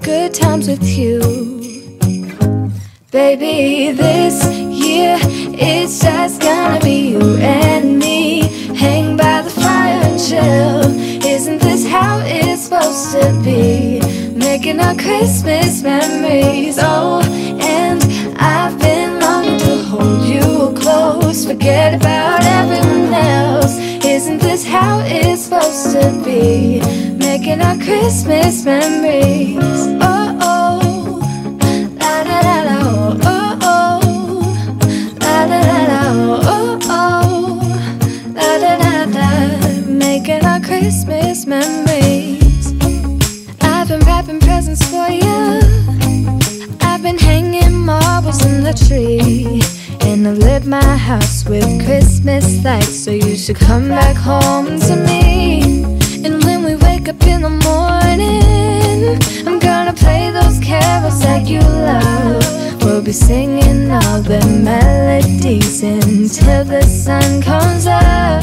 good times with you. Memories. I've been wrapping presents for you. I've been hanging marbles in the tree. And I've lit my house with Christmas lights. So you should come back home to me. And when we wake up in the morning, I'm gonna play those carols that you love. We'll be singing all the melodies until the sun comes up.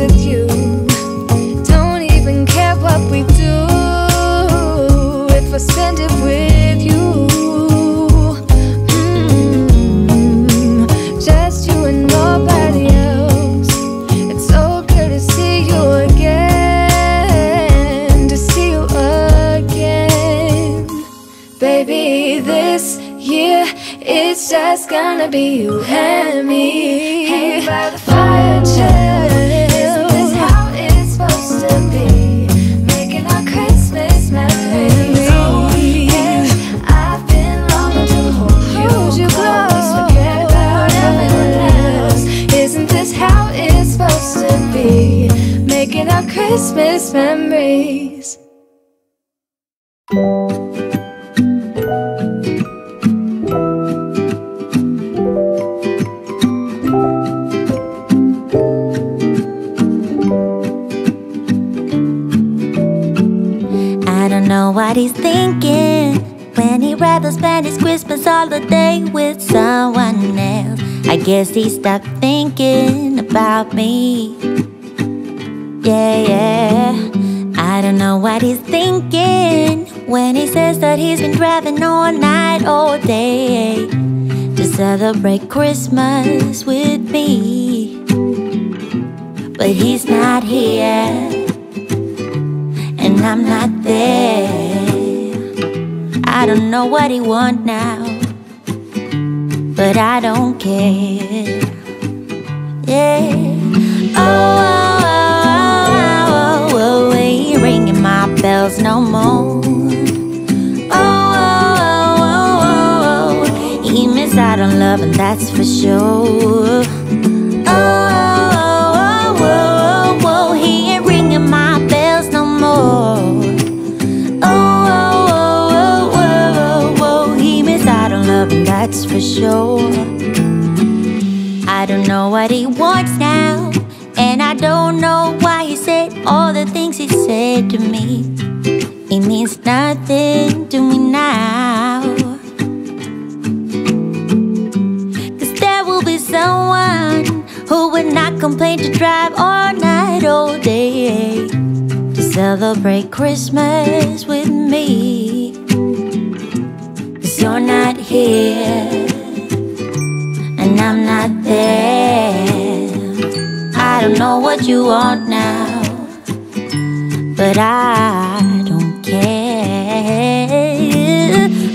With you. Memories. I don't know what he's thinking when he'd rather spend his Christmas holiday with someone else. I guess he stopped thinking about me. Yeah, yeah. I don't know what he's thinking when he says that he's been driving all night, all day to celebrate Christmas with me. But he's not here and I'm not there. I don't know what he wants now, but I don't care. Yeah. Oh, oh, bells no more. Oh, oh, oh, oh, oh, oh, he missed out on love, and that's for sure. Oh, oh, oh, oh, oh, oh, he ain't ringing my bells no more. Oh, oh, oh, oh, oh, oh, oh, he missed out on love, and that's for sure. I don't know what he wants now, I don't know why he said all the things he said to me. It means nothing to me now. Cause there will be someone who would not complain to drive all night, all day to celebrate Christmas with me. Cause you're not here, and I'm not there. I don't know what you want now, but I don't care.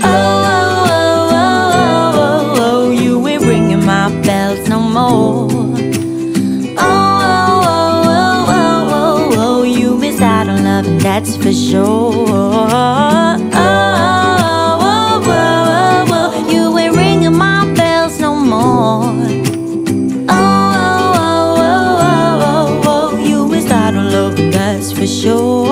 Oh, oh, oh, oh, oh, oh, you ain't ringing my bells no more. Oh, oh, oh, oh, oh, oh, oh, you miss out on love, that's for sure. Oh, oh, oh, that's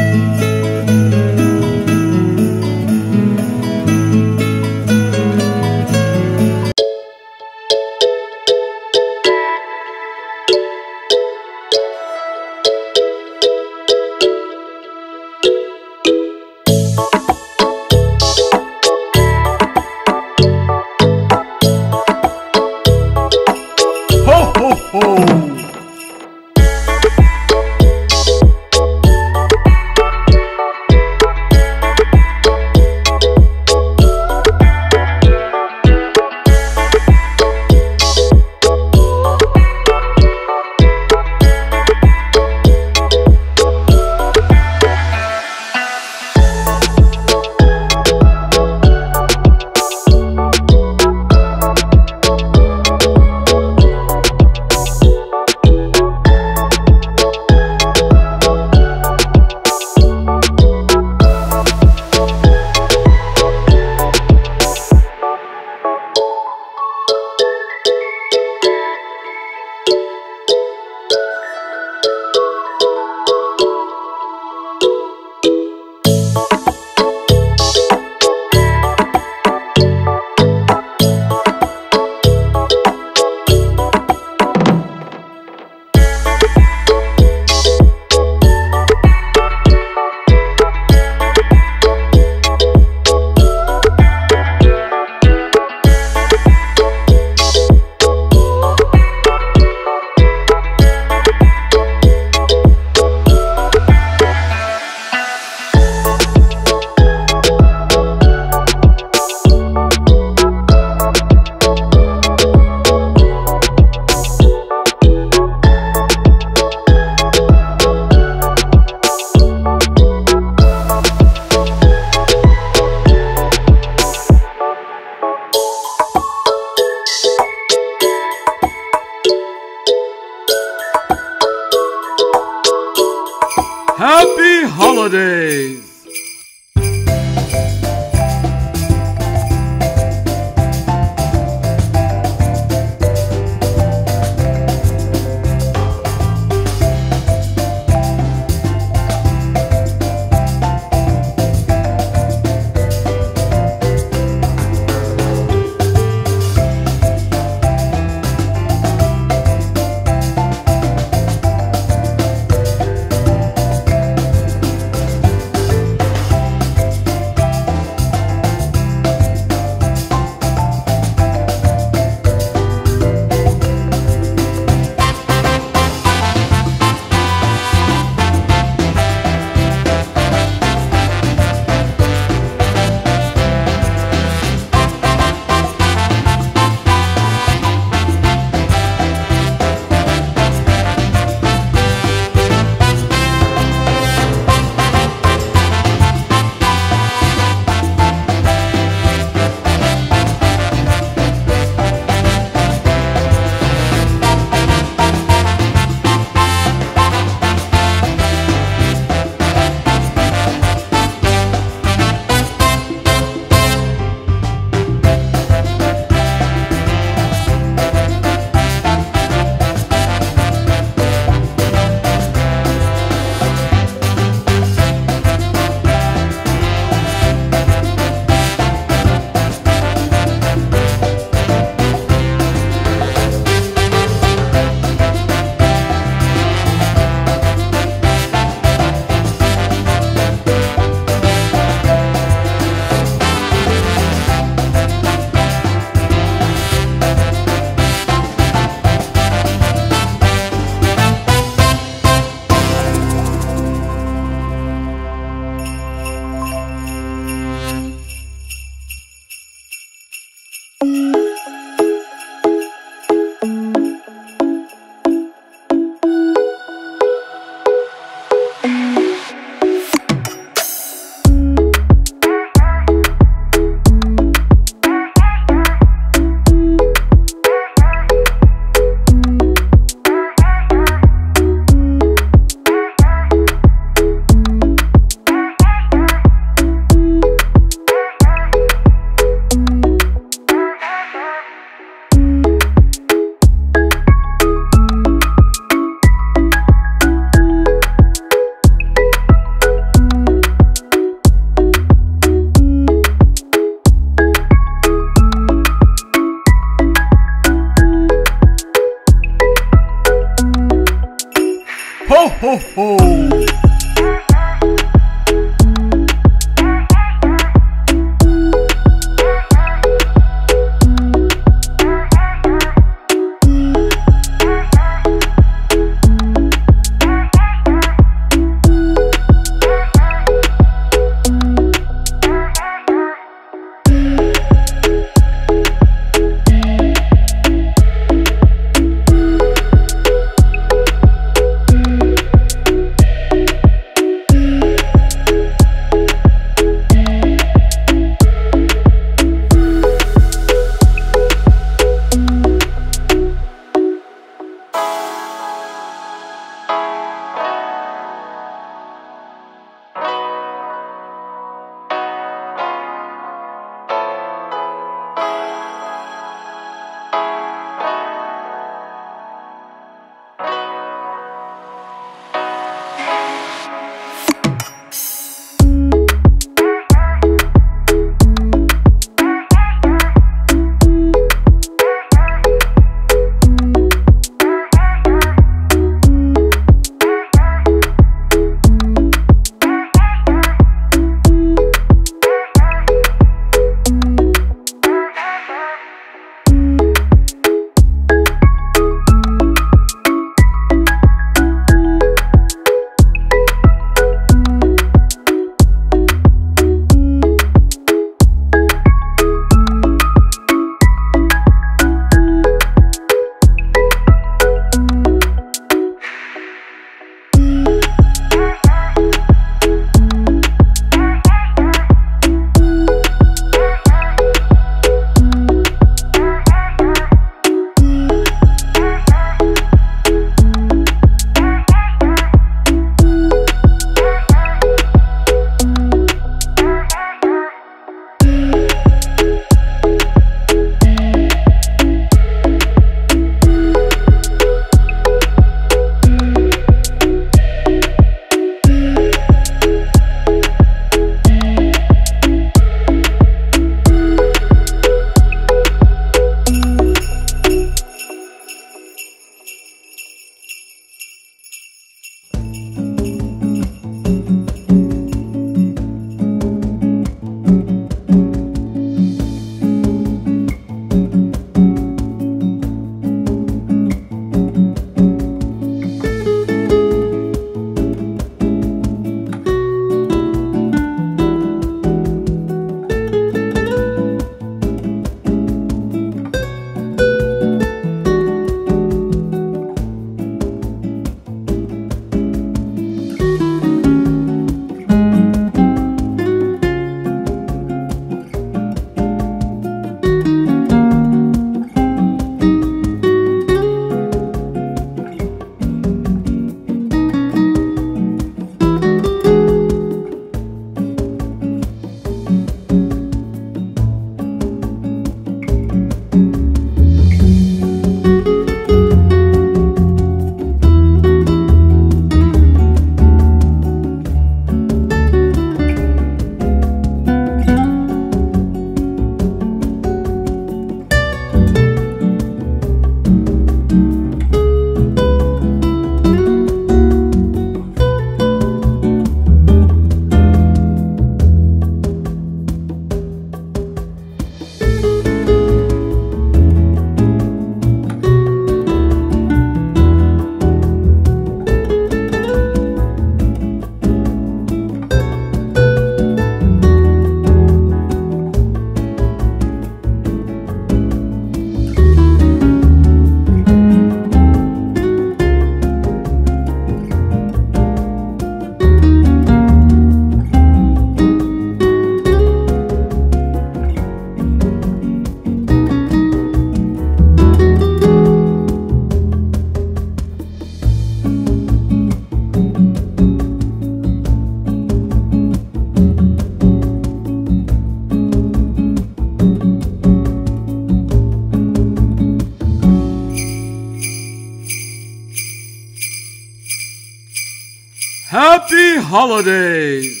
Holidays!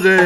对。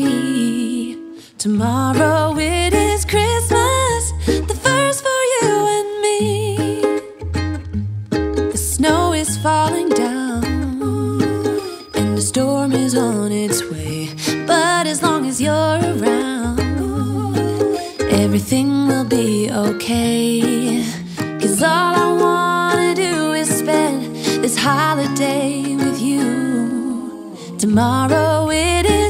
tree. Tomorrow it is Christmas, the first for you and me. The snow is falling down, and the storm is on its way. But as long as you're around, everything will be okay. Cause all I wanna do is spend this holiday with you. Tomorrow it is.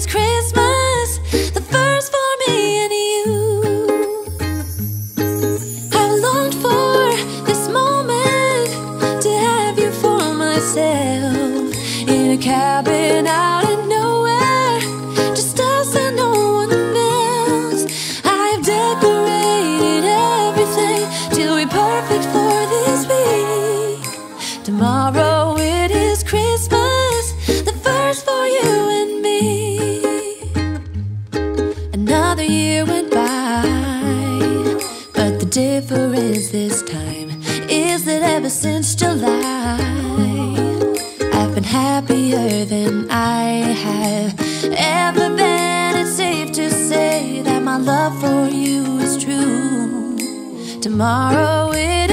than I have ever been. It's safe to say that my love for you is true. Tomorrow is.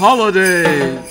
Holidays!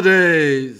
Holidays!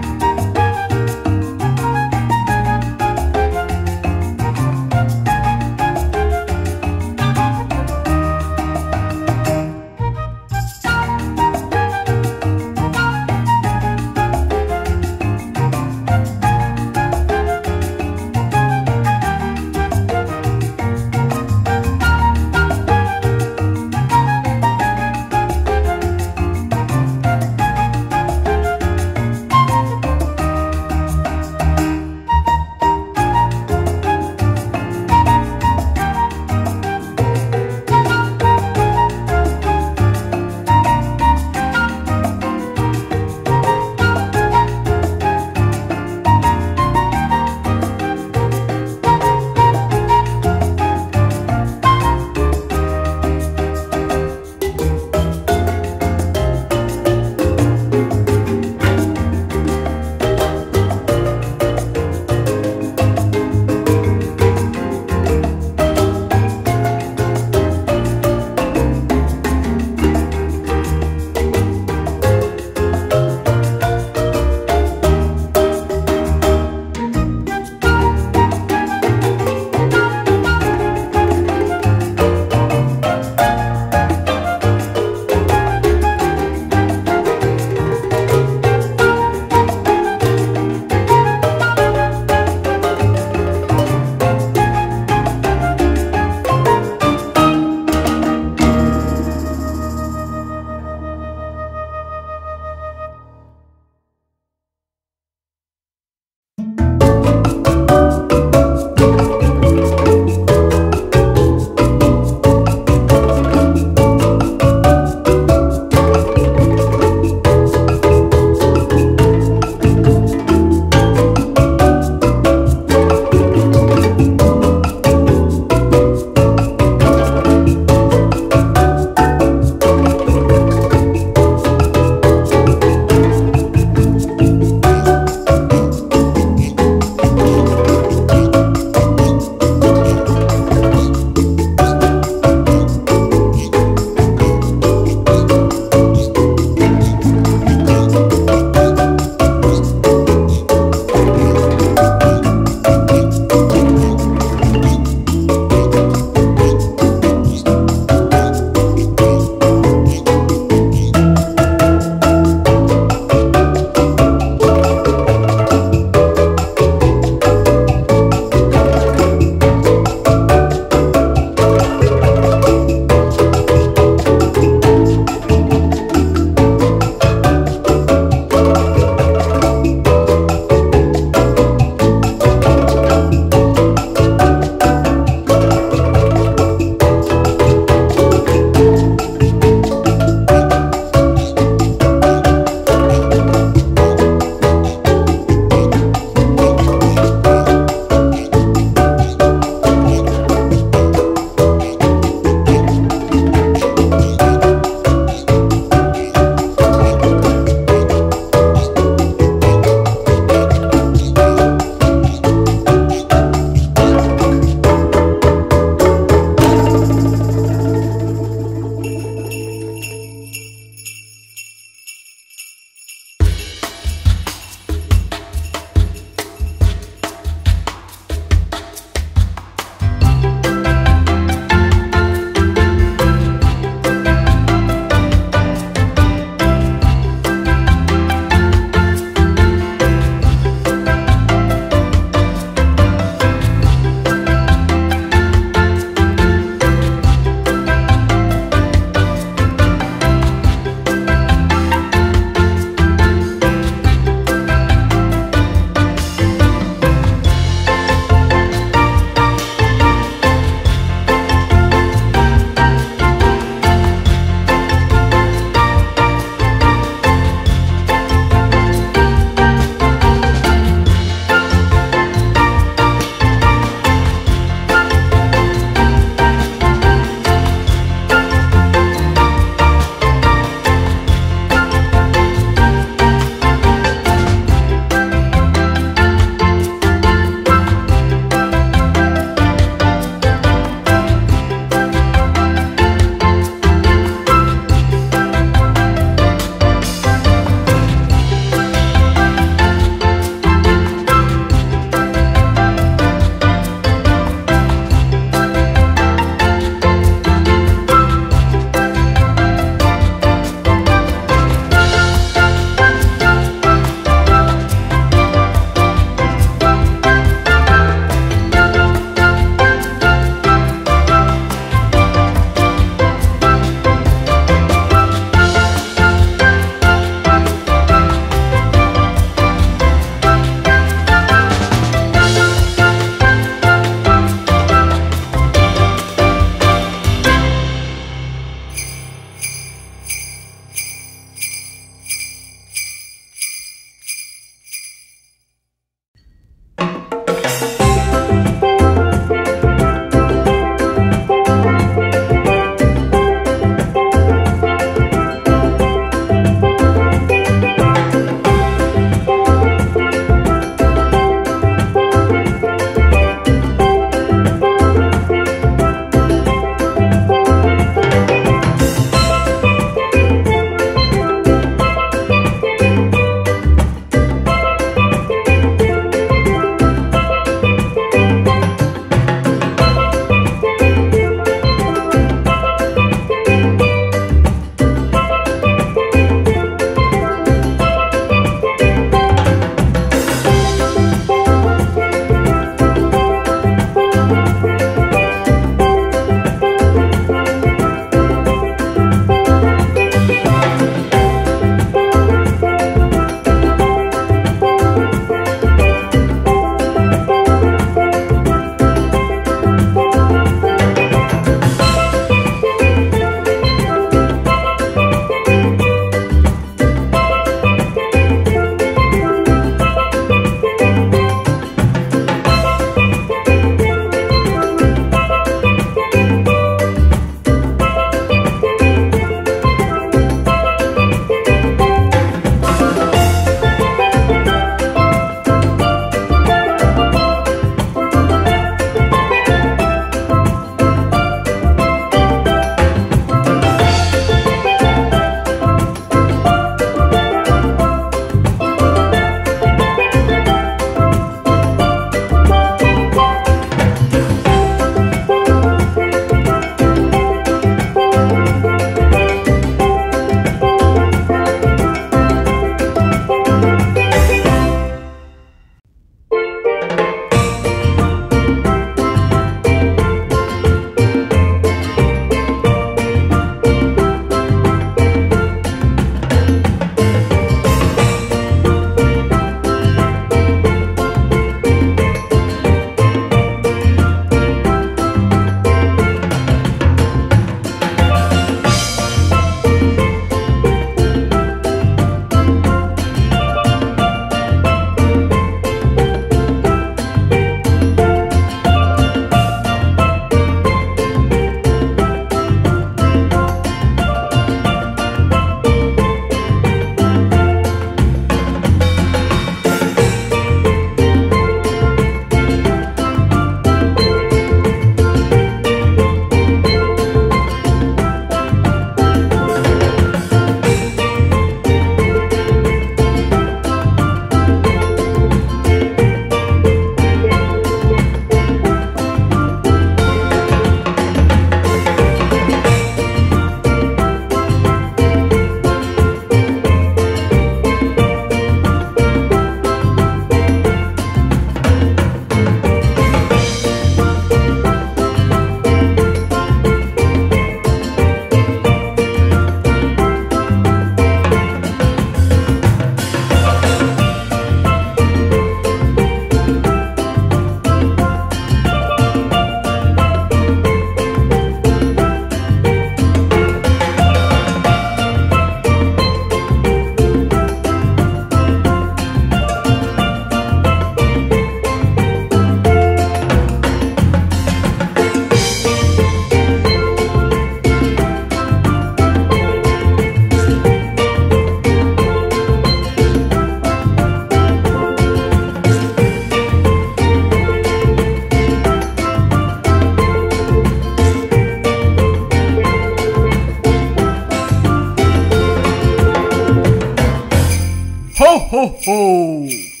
Ho!